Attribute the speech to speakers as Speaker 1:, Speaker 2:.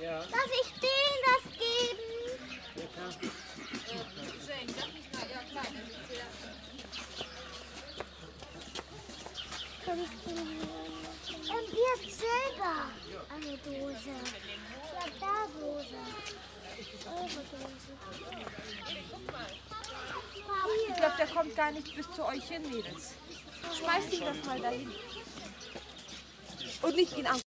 Speaker 1: Darf ich denen das geben? Kann ich Und ihr habt selber eine Dose. Ich hab da Dose. Eure Dose.
Speaker 2: Ich glaube, der kommt gar nicht bis zu euch hin, Mädels. Schmeißt ihn das mal dahin. Und nicht ihn an.